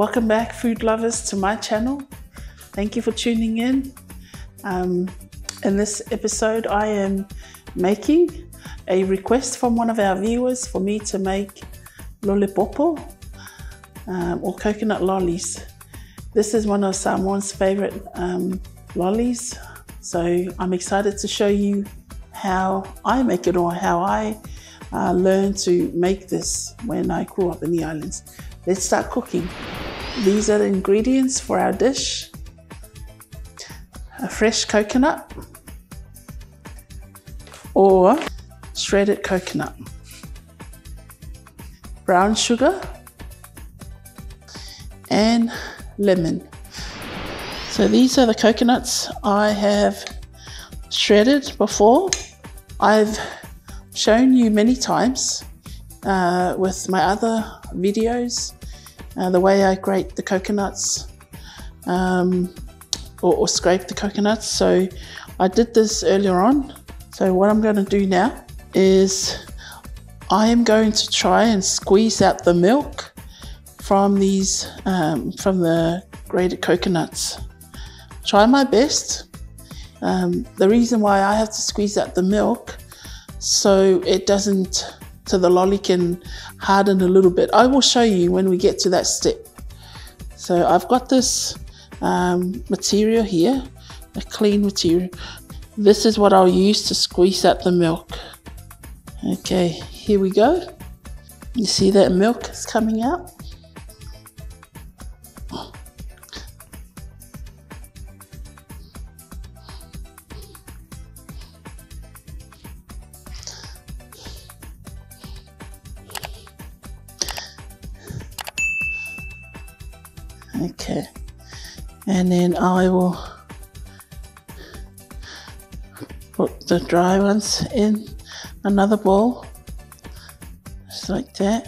Welcome back, food lovers, to my channel. Thank you for tuning in. Um, in this episode, I am making a request from one of our viewers for me to make lole popo um, or coconut lollies. This is one of Samoan's favorite um, lollies, so I'm excited to show you how I make it or how I uh, learned to make this when I grew up in the islands. Let's start cooking. These are the ingredients for our dish. A fresh coconut or shredded coconut. Brown sugar and lemon. So these are the coconuts I have shredded before. I've shown you many times uh, with my other videos uh, the way I grate the coconuts um, or, or scrape the coconuts. So I did this earlier on. So what I'm going to do now is I am going to try and squeeze out the milk from these um, from the grated coconuts. Try my best. Um, the reason why I have to squeeze out the milk so it doesn't so the lolly can harden a little bit. I will show you when we get to that step. So I've got this um, material here, a clean material. This is what I'll use to squeeze out the milk. Okay, here we go. You see that milk is coming out? And then I will put the dry ones in another bowl, just like that.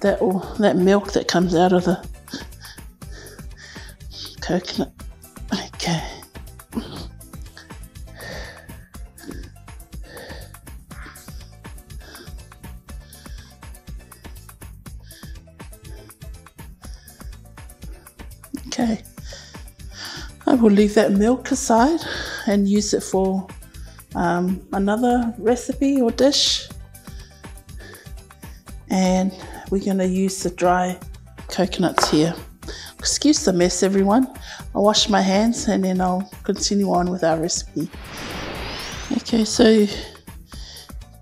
That all that milk that comes out of the coconut. Okay. Okay. I will leave that milk aside and use it for um, another recipe or dish. And we're going to use the dry coconuts here. Excuse the mess, everyone. I'll wash my hands and then I'll continue on with our recipe. Okay, so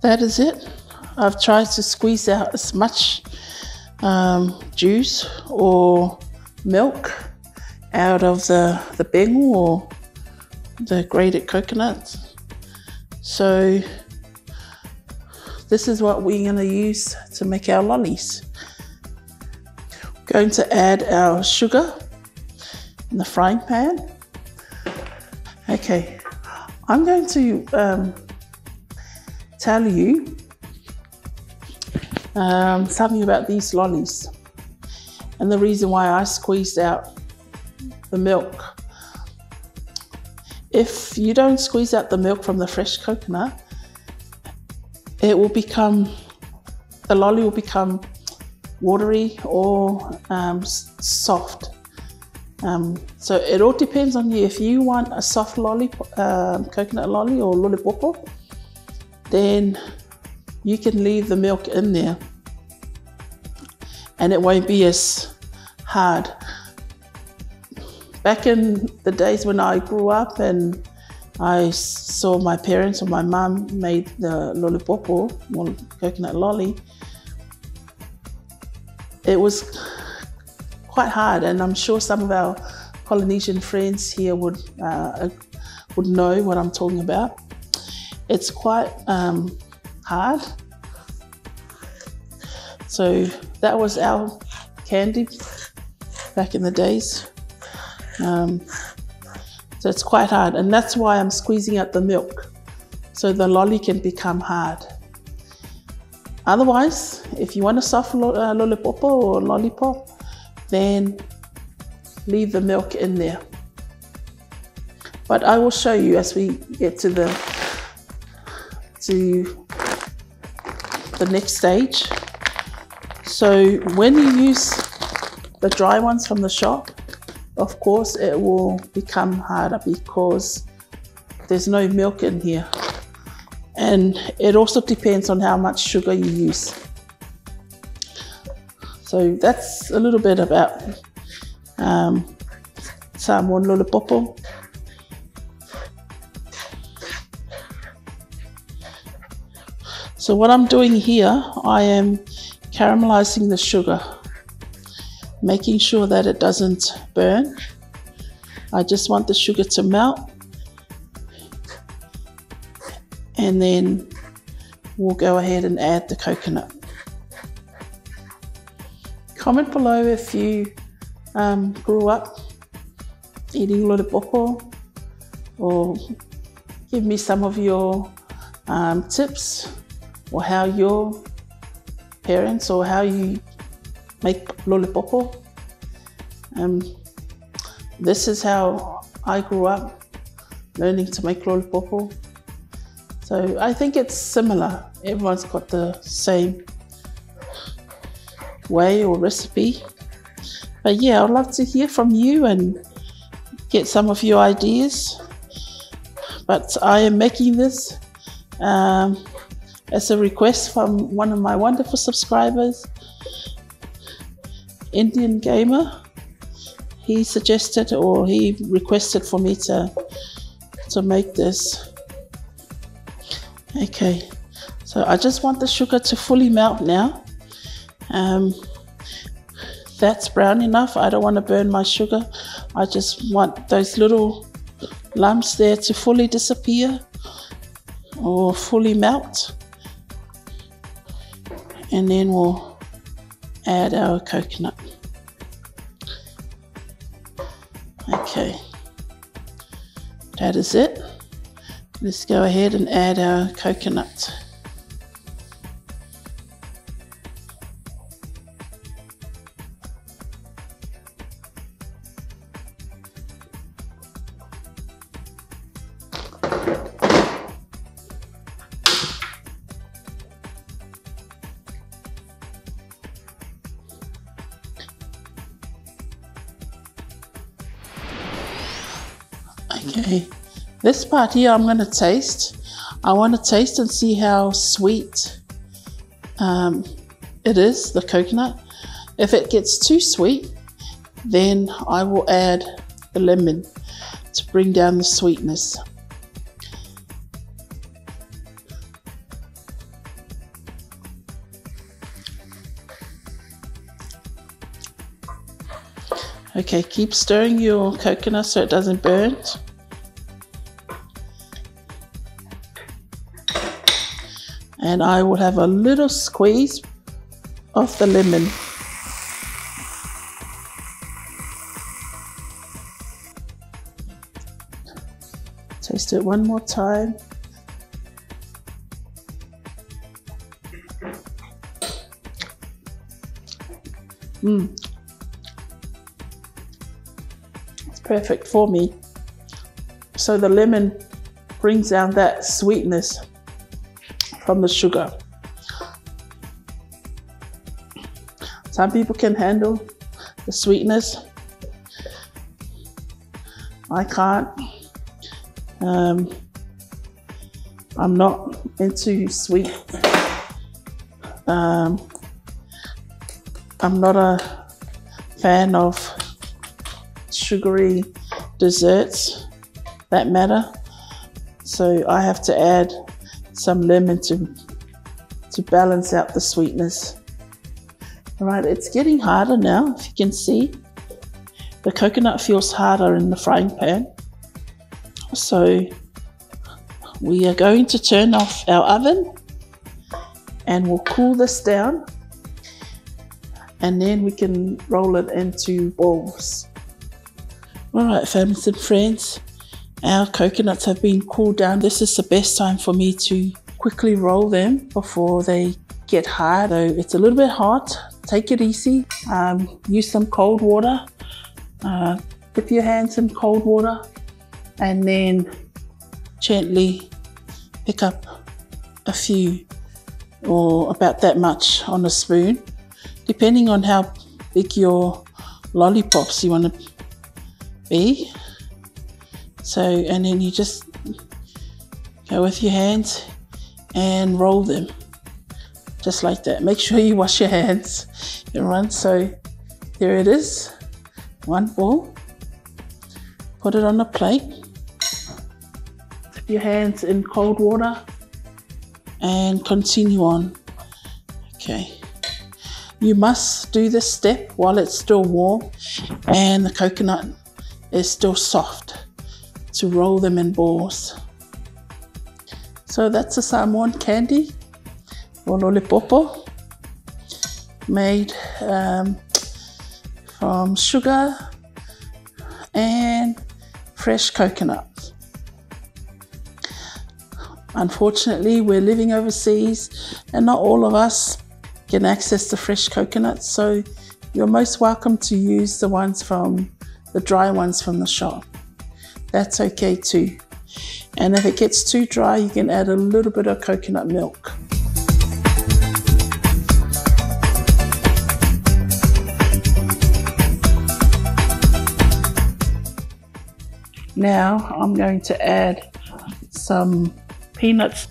that is it. I've tried to squeeze out as much um, juice or milk out of the, the penu or the grated coconuts. So this is what we're going to use to make our lollies. Going to add our sugar in the frying pan. Okay, I'm going to um, tell you um, something about these lollies and the reason why I squeezed out the milk. If you don't squeeze out the milk from the fresh coconut, it will become, the lolly will become watery or um, soft. Um, so it all depends on you. If you want a soft lolly, um, coconut lolly or lole popo, then you can leave the milk in there and it won't be as hard. Back in the days when I grew up and I saw my parents or my mum made the lole popo, or coconut lolly. It was quite hard, and I'm sure some of our Polynesian friends here would uh, would know what I'm talking about. It's quite um, hard. So that was our candy back in the days. Um, So it's quite hard, and that's why I'm squeezing out the milk so the lolly can become hard. Otherwise, if you want a soft lo uh, lollipop or lollipop, then leave the milk in there. But I will show you as we get to the to the next stage. So when you use the dry ones from the shop, of course it will become harder because there's no milk in here. And it also depends on how much sugar you use. So that's a little bit about um, Samoan lole popo. So what I'm doing here, I am caramelizing the sugar, making sure that it doesn't burn. I just want the sugar to melt and then we'll go ahead and add the coconut. Comment below if you um, grew up eating lole popo or give me some of your um, tips or how your parents or how you make lole popo. Um, this is how I grew up learning to make lole popo. So I think it's similar. Everyone's got the same way or recipe. But yeah, I'd love to hear from you and get some of your ideas. But I am making this um, as a request from one of my wonderful subscribers, Indian Gamer. He suggested or he requested for me to to make this Okay, so I just want the sugar to fully melt now. Um, that's brown enough. I don't want to burn my sugar. I just want those little lumps there to fully disappear or fully melt. And then we'll add our coconut. Okay, that is it. Let's go ahead and add our coconut. This part here I'm going to taste. I want to taste and see how sweet um, it is, the coconut. If it gets too sweet, then I will add the lemon to bring down the sweetness. Okay, keep stirring your coconut so it doesn't burn. And I will have a little squeeze of the lemon. Taste it one more time. Mmm. It's perfect for me. So the lemon brings down that sweetness from the sugar. Some people can handle the sweetness. I can't. Um, I'm not into sweet. Um, I'm not a fan of sugary desserts that matter. So I have to add some lemon to, to balance out the sweetness. All right, it's getting harder now, if you can see. The coconut feels harder in the frying pan. So we are going to turn off our oven and we'll cool this down and then we can roll it into balls. All right, families and friends, our coconuts have been cooled down. This is the best time for me to quickly roll them before they get hard. So it's a little bit hot. Take it easy. Um, use some cold water. Uh, dip your hands in cold water and then gently pick up a few or about that much on a spoon, depending on how big your lollipops you want to be. So, and then you just go with your hands and roll them just like that. Make sure you wash your hands, And everyone. So, there it is one ball. Put it on a plate. Dip your hands in cold water and continue on. Okay. You must do this step while it's still warm and the coconut is still soft to roll them in balls. So that's a Samoan candy or lole popo made um, from sugar and fresh coconut. Unfortunately, we're living overseas and not all of us can access the fresh coconuts, so you're most welcome to use the ones from the dry ones from the shop. That's okay too. And if it gets too dry, you can add a little bit of coconut milk. Now I'm going to add some peanuts.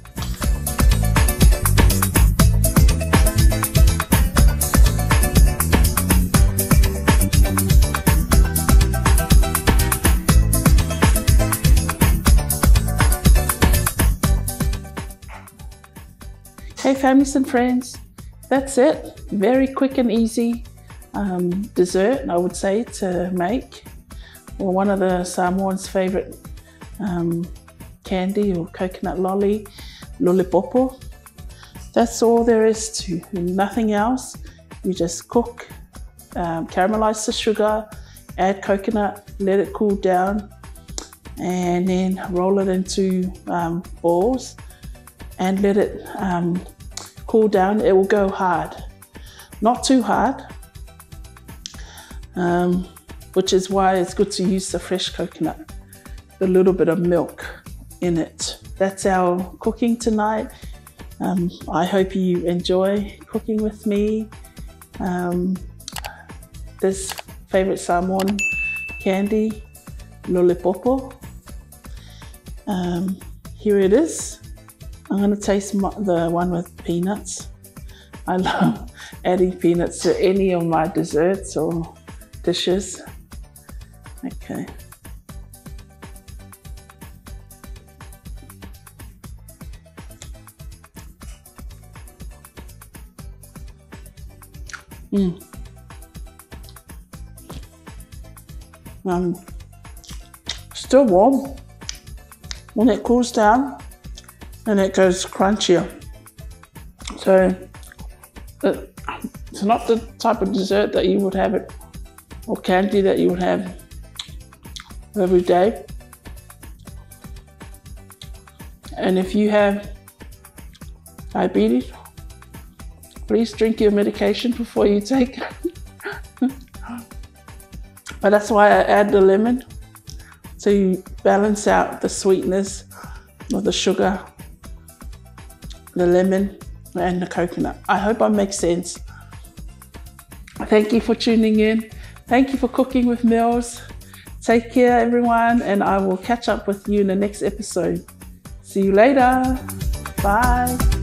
Hey, families and friends, that's it. Very quick and easy um, dessert, I would say, to make. Well, one of the Samoans' favorite um, candy or coconut lolly, lole popo. That's all there is to nothing else. You just cook, um, caramelize the sugar, add coconut, let it cool down, and then roll it into um, balls and let it um, cool down. It will go hard, not too hard, um, which is why it's good to use the fresh coconut, a little bit of milk in it. That's our cooking tonight. Um, I hope you enjoy cooking with me. Um, this favorite Samoan candy, lole popo. Um, here it is. I'm going to taste the one with peanuts. I love adding peanuts to any of my desserts or dishes. Okay. Mm. Um, still warm. When it cools down, and it goes crunchier. So uh, it's not the type of dessert that you would have it, or candy that you would have every day. And if you have diabetes, Please drink your medication before you take it. but that's why I add the lemon to balance out the sweetness of the sugar, the lemon, and the coconut. I hope I make sense. Thank you for tuning in. Thank you for cooking with Milz. Take care, everyone, and I will catch up with you in the next episode. See you later. Bye.